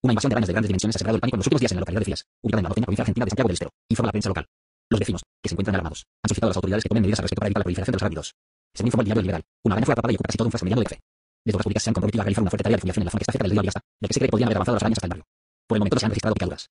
Una invasión de arañas de grandes dimensiones ha sembrado el pánico en los últimos días en la localidad de Frías, ubicada en la norteña provincia argentina de Santiago del Estero, informa la prensa local. Los vecinos, que se encuentran alarmados, han solicitado a las autoridades que tomen medidas al respecto para evitar la proliferación de los rápidos. Según informó el diario Liberal, una araña fue atrapada y ocupa casi todo un frasco de café. Desde obras públicas se han comprometido a realizar una fuerte tarea de fumigación en la zona que está cerca del río Aliasta, ya que se cree que podrían haber avanzado las arañas hasta el barrio. Por el momento no se han registrado picaduras.